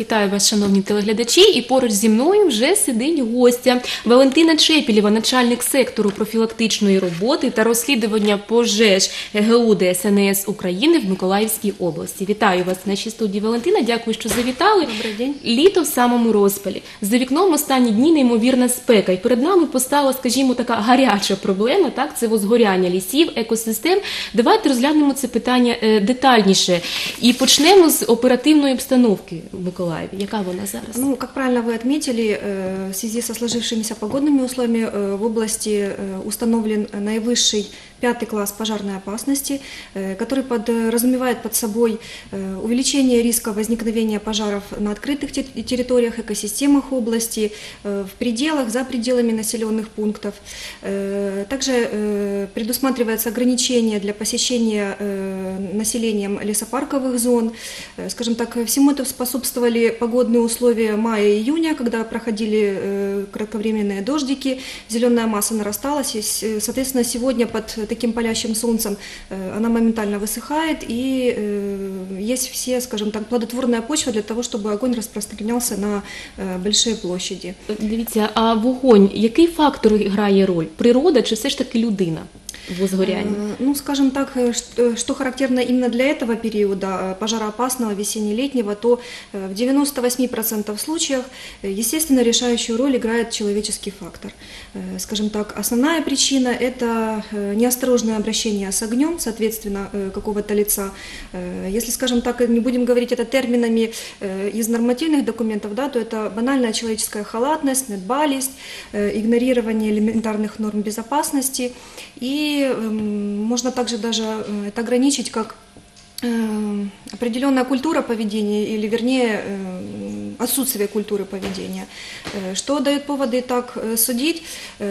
Вітаю вас, шановні телеглядачі, і поруч зі мною вже сидить гостя Валентина Чепілєва, начальник сектору профілактичної роботи та розслідування пожеж ГУ ДСНС України в Миколаївській області. Вітаю вас в нашій студії Валентина. Дякую, що завітали. Добрий день. Літо в самому розпалі. За вікном останні дні неймовірна спека, і перед нами постала, скажімо, така гаряча проблема. Так, це возгоряння лісів, екосистем. Давайте розглянемо це питання е, детальніше і почнемо з оперативної обстановки в Миколаєві. Яка вона зараз? Ну, как правильно вы отметили, э, в связи со сложившимися погодными условиями э, в области э, установлен наивысший пятый класс пожарной опасности, э, который подразумевает под собой э, увеличение риска возникновения пожаров на открытых те- территориях, экосистемах области, э, в пределах, за пределами населенных пунктов. Э, Также э, предусматривается ограничение для посещения э, населением лесопарковых зон. Э, Скажем так, всему это способствовали погодные условия мая и июня, когда проходили э, кратковременные дождики, зеленая масса нарасталась, и, э, соответственно, сегодня под таким палящим солнцем э, она моментально высыхает, и э, есть все, скажем так, плодотворная почва для того, чтобы огонь распространялся на э, большие площади. Дивіться, а вогонь, який фактор грає роль? Природа чи все ж таки людина В возгорянні? Э, Ну, скажем так, э, э, что характерно именно для этого периода пожароопасного весенне-летнего, то в 98% случаев, э, естественно, решающую роль играет человеческий фактор. Скажем так, основная причина – это неосторожное обращение с огнем, соответственно, какого-то лица. Если, скажем так, не будем говорить это терминами из нормативных документов, да, то это банальная человеческая халатность, недбалость, игнорирование элементарных норм безопасности. И эм, можно также даже э, это ограничить как э, определенная культура поведения, или вернее э, отсутствие культуры поведения. Что дает поводы так судить?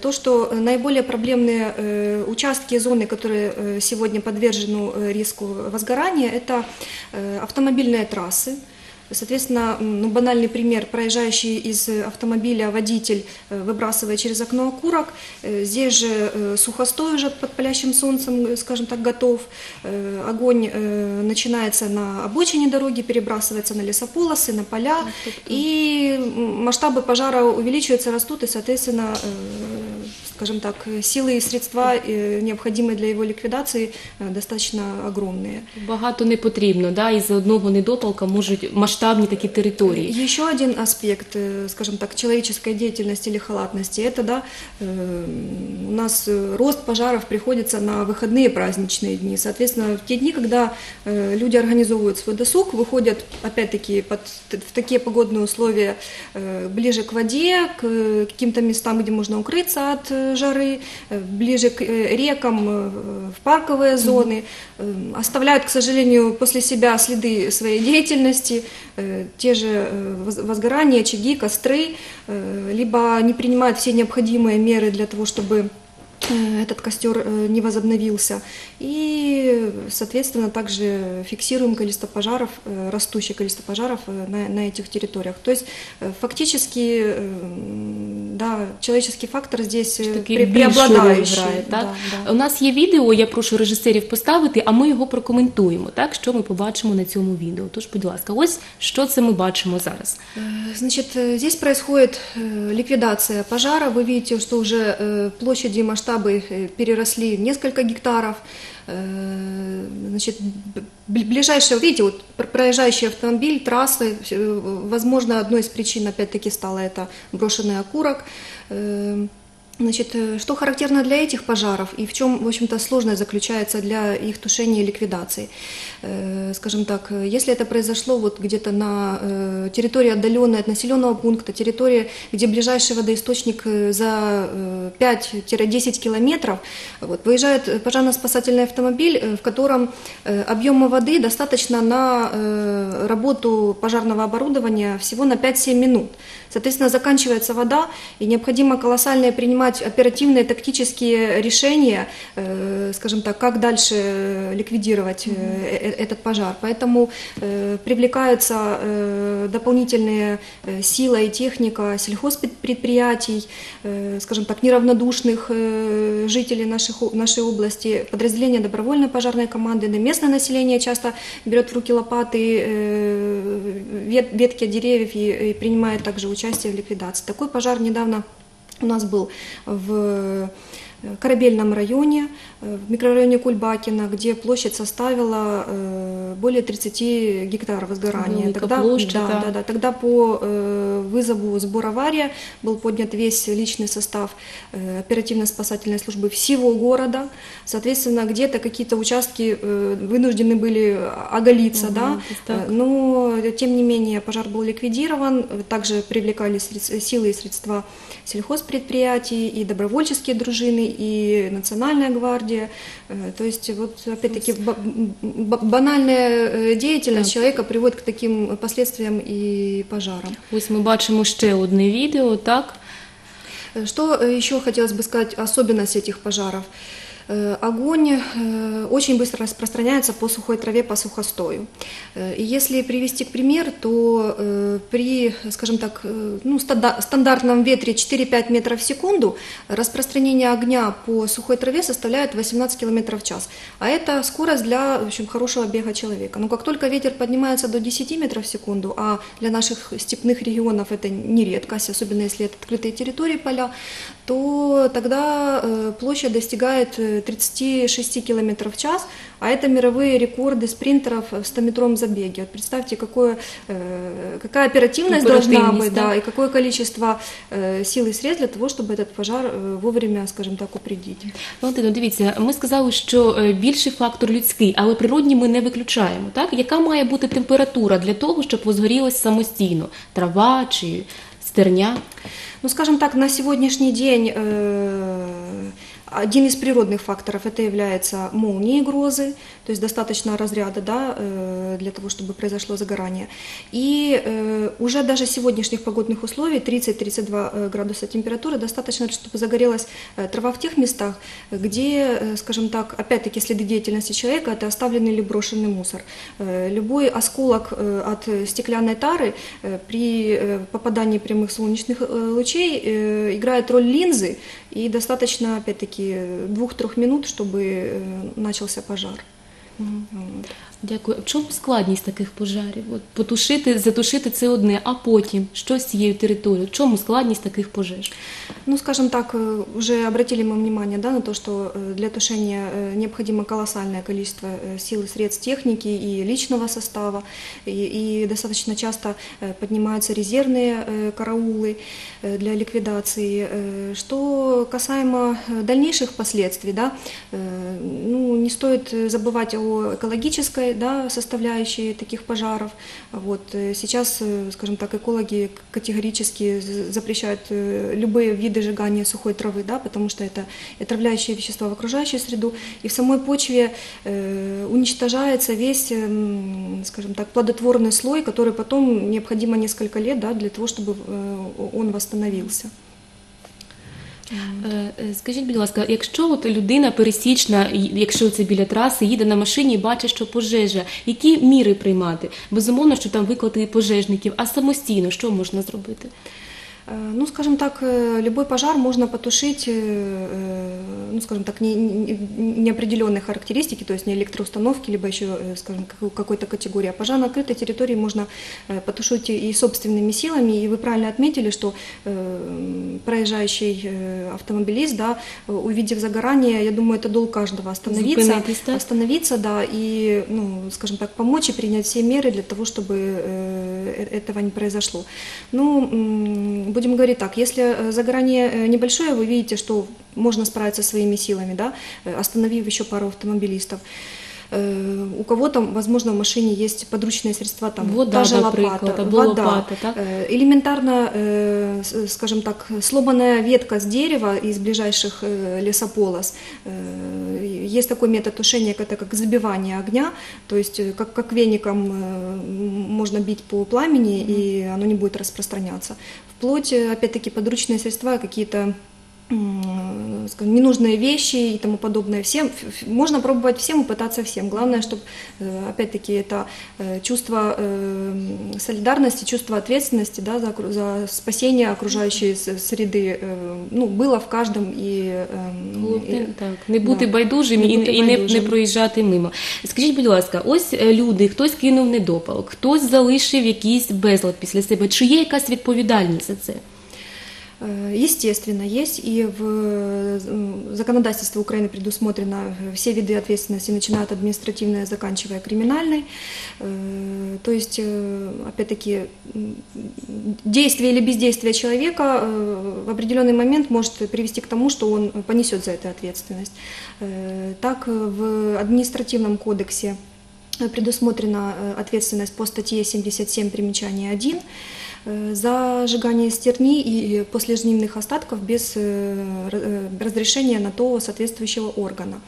То, что наиболее проблемные участки зоны, которые сегодня подвержены риску возгорания, это автомобильные трассы, Соответственно, ну, банальный пример, проезжающий из э, автомобиля водитель э, выбрасывая через окно окурок, Э, здесь же сухостой уже под палящим солнцем, скажем так, готов, огонь начинается на обочине дороги, перебрасывается на лесополосы, на поля, и масштабы пожара увеличиваются, растут, и, соответственно, скажем так, силы и средства, э, необходимые для его ликвидации, э, достаточно огромные. Багато не потрібно, да, і за одного недопалка можуть масштабні такі території. Еще один аспект, э, скажем так, человеческой деятельности или халатности, это да, э, у нас э, рост пожаров приходится на выходные праздничные дни. Соответственно, в те дни, когда э, люди организовывают свой досуг, выходят опять-таки под, т- в такие погодные условия э, ближе к воде, к э, каким-то местам, где можно укрыться от э, жары, э, ближе к э, рекам, э, в парковые зоны, э, оставляют, к сожалению, после себя следы своей деятельности, э, те же э, воз- возгорания, очаги, костры, э, либо не принимают все необходимые меры для того, чтобы э, этот костер э, не возобновился. И, соответственно, также фиксируем количество пожаров, э, растущее количество пожаров э, на, на этих территориях. То есть э, фактически, э, да, человеческий фактор здесь э, Такий пре- більшу роль преобладающий. грає, так? Да, да. У нас є відео, я прошу режисерів поставити, а ми його прокоментуємо, так, що ми побачимо на цьому відео. Тож, будь ласка, ось що це ми бачимо зараз. Э, Значит, э, здесь происходит э, ликвидация пожара. Вы видите, что уже э, площади и масштабы э, переросли в несколько гектаров. Э, Значит, ближайшее, видите, вот пр- проезжающий автомобиль, трассы, э, возможно, одной из причин опять-таки стало это брошенный окурок. Значит, э, что характерно для этих пожаров и в чем, в общем-то, сложность заключается для их тушения и ликвидации? Э, Скажем так, э, если это произошло вот где-то на территории отдаленной от населенного пункта, территории, где ближайший водоисточник за э, 5-10 километров, вот, выезжает пожарно-спасательный автомобиль, в котором объема воды достаточно на работу пожарного оборудования всего на 5-7 минут. Соответственно, заканчивается вода, и необходимо колоссальные принимать оперативные тактические решения, э, скажем так, как дальше э, ликвидировать э, этот пожар. Поэтому привлекаются дополнительные сила и техника сельхозпредприятий, скажем так, неравнодушных жителей наших, нашей области, подразделения добровольной пожарной команды, да местное население часто берет в руки лопаты, вет- ветки деревьев и, и принимает также участие в ликвидации. Такой пожар недавно у нас был в Корабельном районе, э, в микрорайоне Кульбакина, где площадь составила э, более 30 гектаров возгорания. Тогда, площадь, да, да. да, да, тогда по э, вызову сбор авария был поднят весь личный состав оперативно-спасательной службы всего города. Соответственно, где-то какие-то участки вынуждены были оголиться, Мгм, да, так. Но тем не менее пожар был ликвидирован. Также привлекались средс- силы и средства сельхозпредприятий и добровольческие дружины, и национальная гвардия. Э, То есть вот опять-таки ба- ба- банальная э, деятельность Так. человека приводит к таким последствиям и пожарам. Ось ми бачимо ще одне відео, так? Э, Что еще хотелось бы сказать, особенность этих пожаров? Э, Огонь э, очень быстро распространяется по сухой траве, по сухостою. Э, И если привести к пример, то при, скажем так, ну, станда- стандартном ветре 4-5 метров в секунду распространение огня по сухой траве составляет 18 км в час. А это скорость для в общем, хорошего бега человека. Но как только ветер поднимается до 10 метров в секунду, а для наших степных регионов это не редкость, особенно если это открытые территории поля, то тогда площадь достигает 36 км в час, а это мировые рекорды спринтеров в 100-метровом забеге. Вот представьте, какое, э, какая оперативность должна Оперативность, быть, да. да, и какое количество э, сил и средств для того, чтобы этот пожар э, вовремя, скажем так, упредить. Валентино, дивіться, ми сказали, що е, більший фактор людський, але природні ми не виключаємо. Так? Яка має бути температура для того, щоб возгорілось самостійно? Трава чи стерня? Ну, скажем так, на сегодняшний день э, один из природных факторов это является молнии грозы, то есть достаточно разряда да, э, для того, чтобы произошло загорание. И э, уже даже сегодняшних погодных условий 30-32 э, градуса температуры достаточно, чтобы загорелась трава в тех местах, где, скажем так, опять-таки следы деятельности человека это оставленный или брошенный мусор. Любой осколок от стеклянной тары при попадании прямых солнечных лучей играет роль линзы, и достаточно, опять-таки, двух-трех минут, чтобы э, начался пожар. Вот. Дякую. В чому складність таких пожарів? От потушити, затушити це одне, а потім що з цією територією? В чому складність таких пожеж? Ну, скажем так, э, уже обратили мы внимание да, на то, что э, для тушения э, необходимо колоссальное количество э, сил и средств техники и личного состава, и, и достаточно часто э, поднимаются резервные э, караулы э, для ликвидации. Э, Что касаемо э, дальнейших последствий, да, э, ну, не стоит э, забывать о экологической да, составляющей таких пожаров. Вот. э, Сейчас, э, скажем так, экологи категорически запрещают э, любые виды сжигания сухой травы, да, потому что это отравляющие вещества в окружающую среду, и в самой почве уничтожается весь, эм, скажем так, плодотворный слой, который потом необходимо несколько лет да, для того, чтобы он восстановился. Е, е, Скажіть, будь ласка, якщо от людина пересічна, якщо це біля траси, їде на машині і бачить, що пожежа, які міри приймати? Безумовно, що там викликати пожежників, а самостійно що можна зробити? Э, Ну, скажем так, э, любой пожар можно потушить, э, ну, скажем так, не, не- неопределенной характеристики, то есть не электроустановки, либо еще, скажем, какой- какой-то категории. А пожар на открытой территории можно потушить и собственными силами. И вы правильно отметили, что проезжающий автомобилист, да, увидев загорание, я думаю, это долг каждого остановиться, остановиться, да, и, ну, скажем так, помочь и принять все меры для того, чтобы этого не произошло. Ну, будем говорить так, если э, загорание э, небольшое, вы видите, что можно справиться своими силами, да, э, остановив еще пару автомобилистов. Э, У кого-то, возможно, в машине есть подручные средства, там, Вода, та же лопата, вода. лопата, так? Э, Элементарно, э, скажем так, сломанная ветка с дерева из ближайших э, лесополос. Э, Есть такой метод тушения, это как забивание огня, то есть как, как веником э, можно бить по пламени, и оно не будет распространяться. Вплоть, опять-таки, подручные средства, какие-то скажем, ненужные вещи и тому подобное. Всем, ф- ф- можно пробовать всем и пытаться всем. Главное, чтобы, опять-таки, это э, чувство э, солидарности, чувство ответственности да, за, окру- за спасение окружающей с- среды э, ну, было в каждом. И, э, Головне, и- так, не бути да. байдужим Не і, бути і не, не байдужим. проїжджати мимо. Скажіть, будь ласка, ось е, люди, хтось кинув недопалок, хтось залишив якийсь безлад після себе. Чи є якась відповідальність за це? Э, Естественно, есть, и в законодательстве Украины предусмотрено э, все виды ответственности, начиная от административной, заканчивая криминальной. Э, То есть, опять-таки, действие или бездействие человека в определенный момент может привести к тому, что он понесет за это ответственность. Так, в административном кодексе предусмотрена э, ответственность по статье 77 примечание 1 э, за сжигание стерни и послежнивных остатков без э, э, разрешения на то соответствующего органа.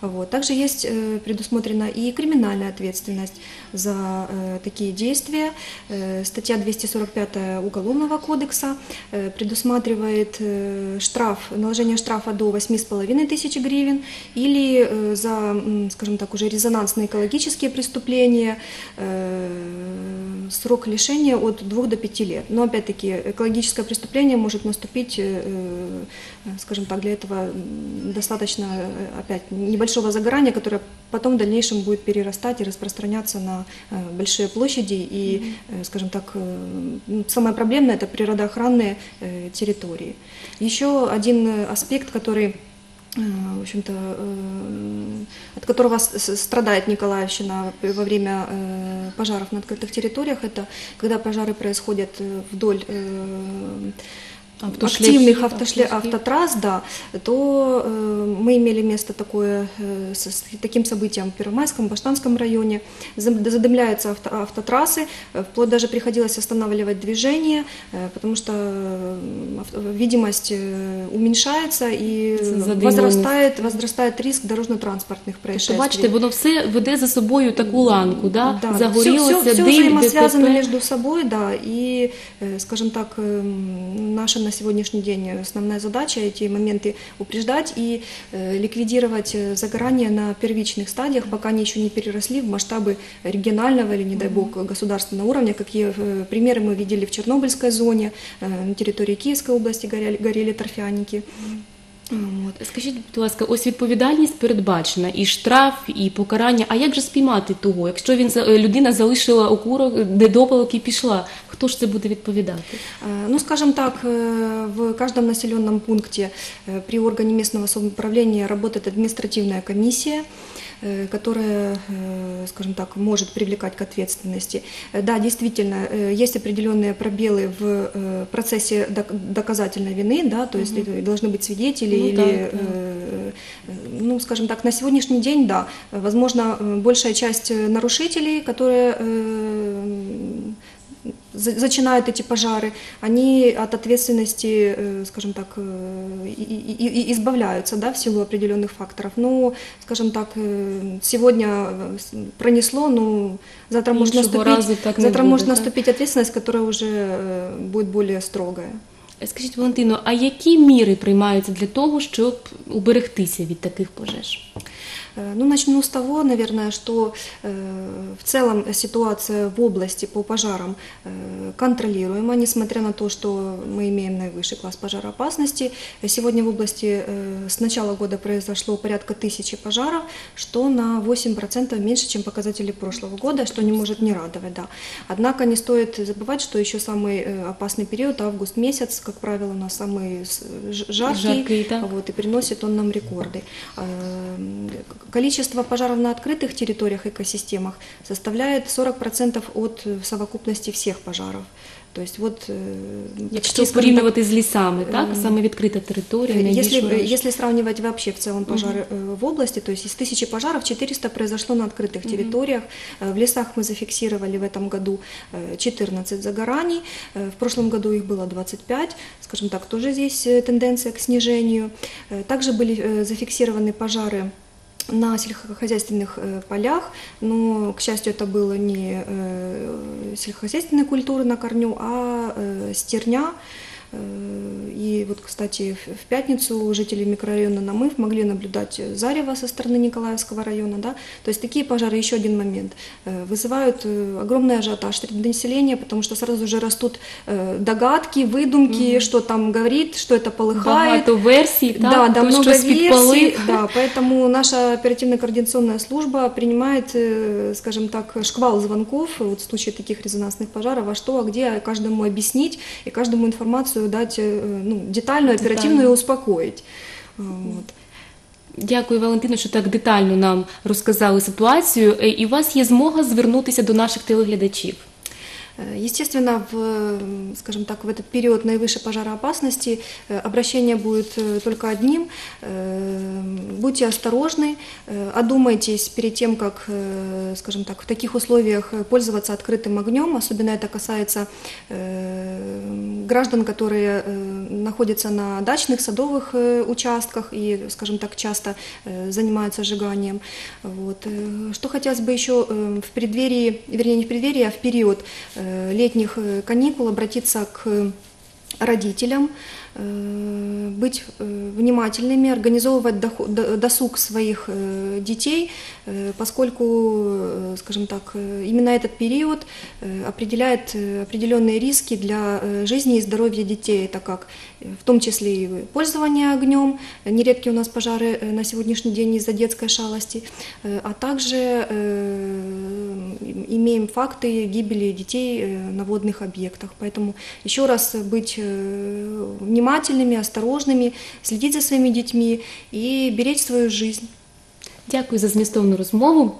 Вот. Также есть э, предусмотрена и криминальная ответственность за э, такие действия. Э, Статья 245 Уголовного кодекса предусматривает штраф, наложение штрафа до 8,5 тысяч гривен или за, скажем так, уже резонансные экологические преступления срок лишения от 2 до 5 лет. Но опять-таки экологическое преступление может наступить, скажем так, для этого достаточно опять небольшого загорания, которое потом в дальнейшем будет перерастать и распространяться на э, большие площади. И, э, скажем так, э, м, самое проблемное это природоохранные территории. Еще один аспект, который в общем-то, от которого страдает Николаевщина во время пожаров на открытых территориях, это когда пожары происходят вдоль э, Автошляхи, активных автошле- автошляхи. автотрасс, да, то э, мы имели место такое э, с, с таким событием в Первомайском, Баштанском районе. Зам- Задымляются авто- автотрассы, э, вплоть даже приходилось останавливать движение, э, потому что э, авто- видимость э, уменьшается и Задымленность. возрастает, возрастает риск дорожно-транспортных Тобто, происшествий. бачите, воно все веде за собою таку ланку, да? Да, загорілося, все, все, все дим, взаимосвязано ДТП. между собой, да, и, э, скажем так, эм, наша на сегодняшний день основная задача эти моменты упреждать и э, ликвидировать э, загорание на первичных стадиях, пока они еще не переросли в масштабы регионального или, не дай бог, государственного уровня, какие э, примеры мы видели в Чернобыльской зоне, на территории Киевской области горели, горели торфяники. Вот. Скажіть, будь ласка, ось відповідальність передбачена, і штраф, і покарання. А як же спіймати того? Якщо він за- е, людина залишила окурок, де допалок і пішла, хто ж це буде відповідати? Э, Ну, скажем так, э, в каждом населенном пункте э, при органе местного самоуправления работает административная комиссия, э, Которая, э, скажем так, может привлекать к ответственности. Э, Да, действительно, э, есть определенные пробелы в э, процессе док- доказательной вины, да, то есть это должны быть свидетели Ну или, да, да. э, э, ну, скажем так, на сегодняшний день, да, э, возможно, э, большая часть э, нарушителей, которые э, зачинают эти пожары, они от ответственности, э, скажем так, э, и- и- и избавляются да, в силу определенных факторов. Ну, скажем так, э, сегодня э, с- пронесло, ну, завтра может Іншого наступить, разу так не завтра буде, может так? наступить ответственность, которая уже э, будет более строгая. Скажіть, Валентино, а які міри приймаються для того, щоб уберегтися від таких пожеж? Э, Ну, начну с того, наверное, что э, в целом ситуация в области по пожарам э, контролируема, несмотря на то, что мы имеем наивысший класс пожароопасности. Сегодня в области с начала года произошло порядка тысячи пожаров, что на 8% меньше, чем показатели прошлого года, что не может не радовать. Да. Однако не стоит забывать, что еще самый опасный период, август месяц, как правило, у нас самый жаркий, Жаркий, да. вот, и приносит он нам рекорды. Э, Количество пожаров на открытых территориях, экосистемах составляет 40% от э, совокупности всех пожаров. То есть вот, э, Якщо скажем так, порівнювати з лісами, так? Ем, Саме відкрита територія, Э, найбільш Если, вражена. если сравнивать вообще в целом пожары э, в области, то есть из тысячи пожаров 400 произошло на открытых территориях. Э, В лесах мы зафиксировали в этом году э, 14 загораний. Э, В прошлом году их было 25. Скажем так, тоже здесь э, тенденция к снижению. Э, Также были э, зафиксированы пожары на сельскохозяйственных э, полях, но, к счастью, это было не э, сельскохозяйственные культуры на корню, а э, стерня, И вот, кстати, в пятницу жители микрорайона Намыв могли наблюдать зарево со стороны Николаевского района. Да? То есть такие пожары, еще один момент, э, вызывают э, огромный ажиотаж среди населения, потому что сразу же растут э, догадки, выдумки, что там говорит, что это полыхает. Багато версій, так? Да, да, Хтось много версий, да, поэтому наша оперативно-координационная служба принимает, э, скажем так, шквал звонков вот в случае таких резонансных пожаров, а что, а где, каждому объяснить и каждому информацию дать э, ну, детальную, оперативную Детально. и успокоить. успокоїть. Вот. Дякую, Валентино, що так детально нам розказали ситуацію. Е, І у вас є змога звернутися до наших телеглядачів. Э, Естественно, в, скажем так, в этот период наивысшей пожароопасности э, обращение будет э, только одним. Будьте осторожны, одумайтесь перед тем, как, скажем так, в таких условиях пользоваться открытым огнем. Особенно это касается граждан, которые находятся на дачных, садовых участках и, скажем так, часто занимаются сжиганием. Вот. Что хотелось бы еще в преддверии, вернее не в преддверии, а в период летних э, каникул обратиться к родителям, э, быть э, внимательными, организовывать досуг своих э, детей, э, поскольку, э, скажем так, э, именно этот период э, определяет э, определенные риски для э, жизни и здоровья детей, так как э, в том числе и пользование огнем, э, нередки у нас пожары э, на сегодняшний день из-за детской шалости, э, а также э, имеем факты гибели детей э, на водных объектах. Поэтому еще раз быть э, внимательными, осторожными, следить за своими детьми и беречь свою жизнь. Дякую за змістовну розмову.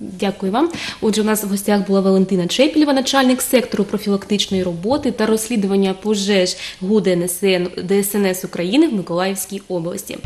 Дякую вам. Отже, у нас в гостях була Валентина Чепілєва, начальник сектору профілактичної роботи та розслідування пожеж ГУ ДНСН ДСНС України в Миколаївській області.